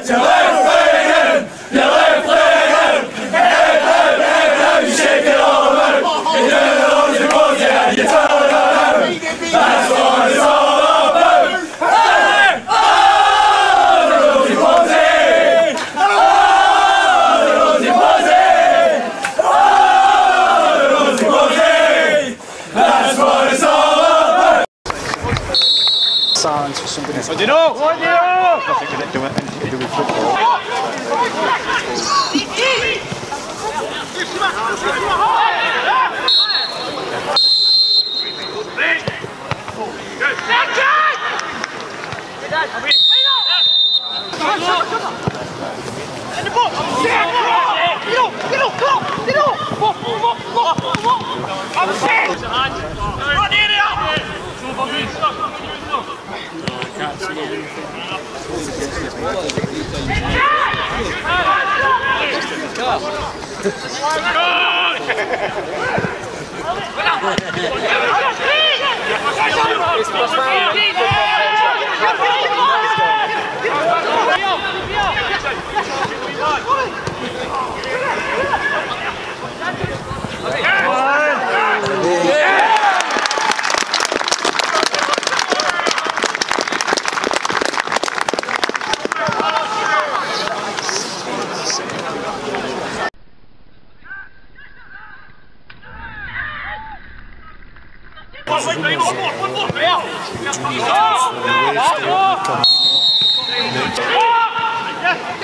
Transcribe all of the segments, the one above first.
じゃ。somebody else. Odino! Odino! Do Go!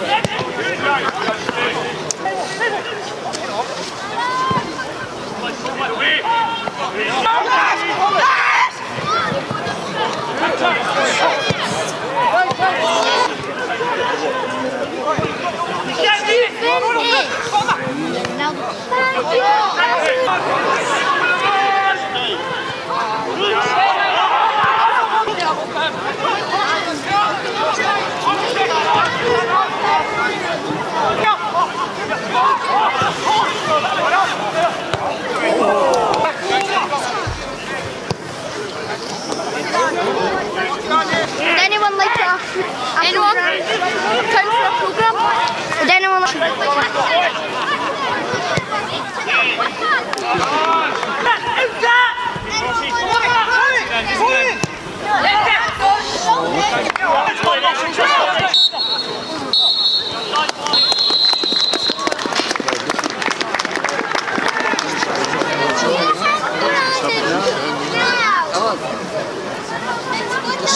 Yeah!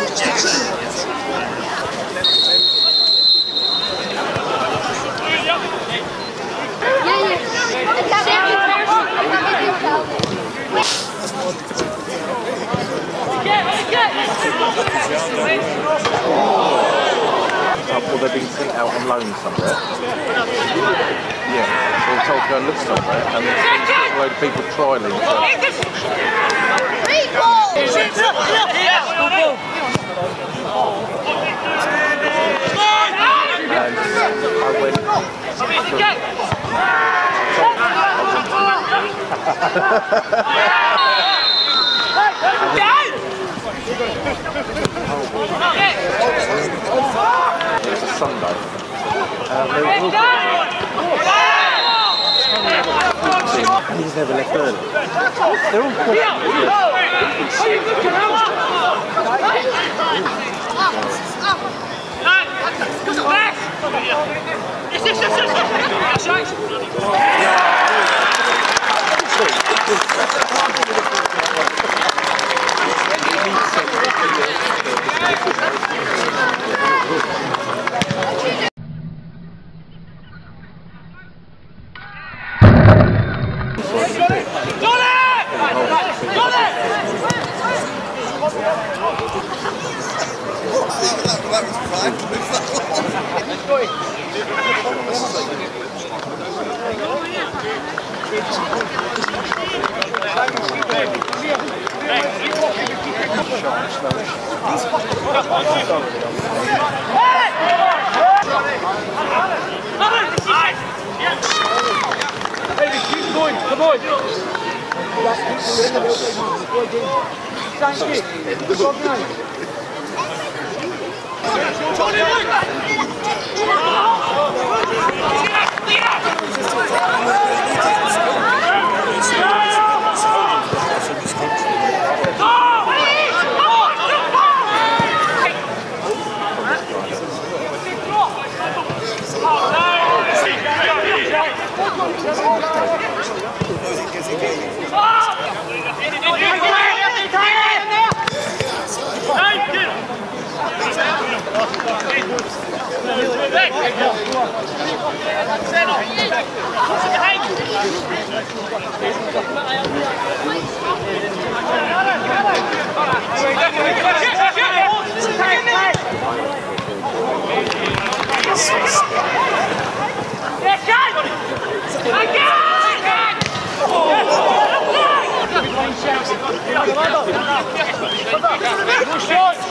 Will there been sent out on loan somewhere? Yeah, so we're told to look somewhere, and there's a load of people trialing. So. And I went. It's a Sunday. They were all He's never left early. They're all Come on! 三十九块钱三斤三斤 Шоу!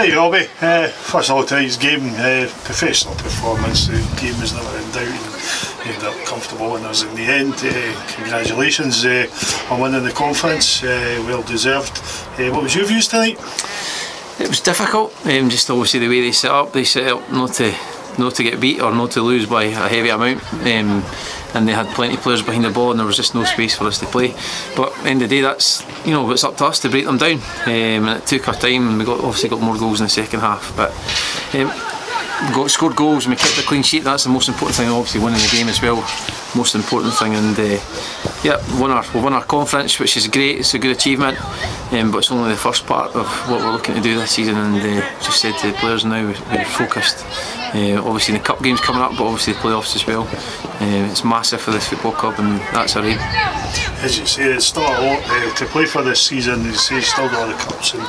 Hey Robbie, uh, first of all tonight's game, uh, professional performance, the game was never in doubt and ended up comfortable winners in the end. Uh, congratulations uh, on winning the conference, uh, well deserved. Uh, what was your views tonight? It was difficult, um, just obviously the way they set up. They set up not to not to get beat or not to lose by a heavy amount. Um, and they had plenty of players behind the ball, and there was just no space for us to play. But at the end of the day, that's you know it's up to us to break them down. Um, and it took our time, and we got obviously got more goals in the second half. But um, got scored goals and we kept a clean sheet. That's the most important thing. Obviously, winning the game as well, most important thing. And uh, yeah, won our we won our conference, which is great. It's a good achievement, um, but it's only the first part of what we're looking to do this season. And uh, just said to the players now we're focused. Uh, obviously, the cup games coming up, but obviously the playoffs as well. Uh, it's massive for this football club, and that's our aim. As you say, it's still a lot uh, to play for this season. You say still got the cups, and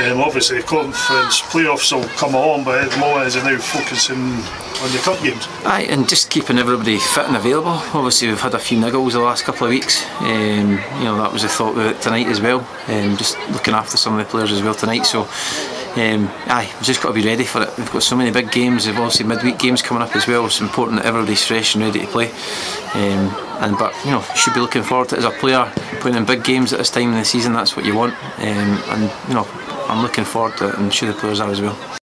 um, obviously the conference playoffs will come along. But at the moment, is now focusing on the cup games? Aye, and just keeping everybody fit and available. Obviously, we've had a few niggles the last couple of weeks. Um, you know, that was the thought it tonight as well. Um, just looking after some of the players as well tonight. So. Um, aye, we've just got to be ready for it. We've got so many big games. We've obviously midweek games coming up as well. It's important that everybody's fresh and ready to play. Um, and but you know, should be looking forward to it as a player playing in big games at this time in the season. That's what you want. Um, and you know, I'm looking forward to it, and sure the players are as well.